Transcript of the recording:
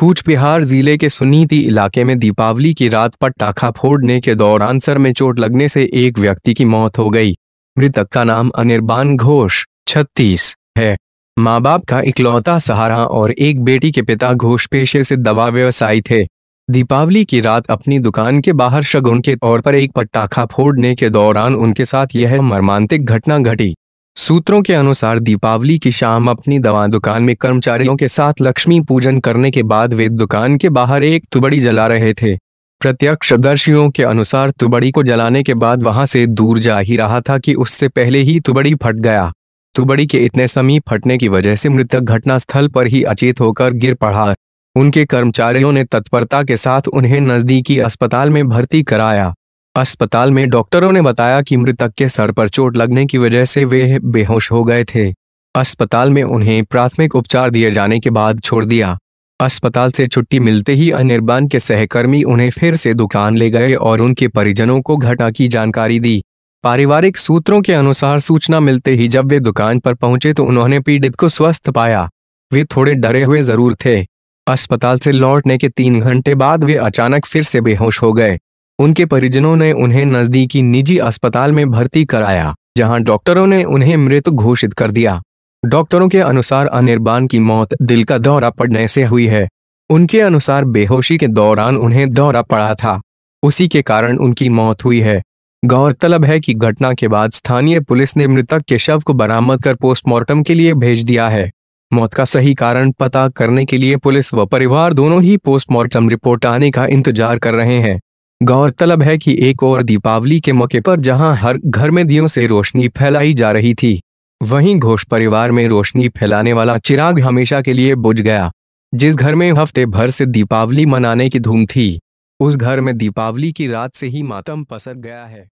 कूच बिहार ज़िले के सुनीति इलाके में दीपावली की रात पटाखा फोड़ने के दौरान सर में चोट लगने से एक व्यक्ति की मौत हो गई। मृतक का नाम अनिर्बान घोष, छत्तीस, है। माँ बाप का इकलौता सहारा और एक बेटी के पिता घोष पेशे से दवा व्यवसायी थे। दीपावली की रात अपनी दुकान के बाहर शगुन के तौर पर एक पटाखा फोड़ने के दौरान उनके साथ यह मर्मांतिक घटना घटी। सूत्रों के अनुसार दीपावली की शाम अपनी दवा दुकान में कर्मचारियों के साथ लक्ष्मी पूजन करने के बाद वे दुकान के बाहर एक तुबड़ी जला रहे थे। प्रत्यक्षदर्शियों के अनुसार तुबड़ी को जलाने के बाद वहाँ से दूर जा ही रहा था कि उससे पहले ही तुबड़ी फट गया। तुबड़ी के इतने समीप फटने की वजह से मृतक घटनास्थल पर ही अचेत होकर गिर पड़ा। उनके कर्मचारियों ने तत्परता के साथ उन्हें नजदीकी अस्पताल में भर्ती कराया। अस्पताल में डॉक्टरों ने बताया कि मृतक के सर पर चोट लगने की वजह से वे बेहोश हो गए थे। अस्पताल में उन्हें प्राथमिक उपचार दिए जाने के बाद छोड़ दिया। अस्पताल से छुट्टी मिलते ही अनिर्बान के सहकर्मी उन्हें फिर से दुकान ले गए और उनके परिजनों को घटना की जानकारी दी। पारिवारिक सूत्रों के अनुसार सूचना मिलते ही जब वे दुकान पर पहुँचे तो उन्होंने पीड़ित को स्वस्थ पाया। वे थोड़े डरे हुए ज़रूर थे। अस्पताल से लौटने के तीन घंटे बाद वे अचानक फिर से बेहोश हो गए। उनके परिजनों ने उन्हें नजदीकी निजी अस्पताल में भर्ती कराया, जहाँ डॉक्टरों ने उन्हें मृत घोषित कर दिया। डॉक्टरों के अनुसार अनिर्बान की मौत दिल का दौरा पड़ने से हुई है। उनके अनुसार बेहोशी के दौरान उन्हें दौरा पड़ा था। उसी के कारण उनकी मौत हुई है। गौरतलब है कि घटना के बाद स्थानीय पुलिस ने मृतक के शव को बरामद कर पोस्टमार्टम के लिए भेज दिया है। मौत का सही कारण पता करने के लिए पुलिस व परिवार दोनों ही पोस्टमार्टम रिपोर्ट आने का इंतज़ार कर रहे हैं। गौरतलब है कि एक और दीपावली के मौके पर जहाँ हर घर में दियों से रोशनी फैलाई जा रही थी, वहीं घोष परिवार में रोशनी फैलाने वाला चिराग हमेशा के लिए बुझ गया। जिस घर में हफ़्ते भर से दीपावली मनाने की धूम थी, उस घर में दीपावली की रात से ही मातम पसर गया है।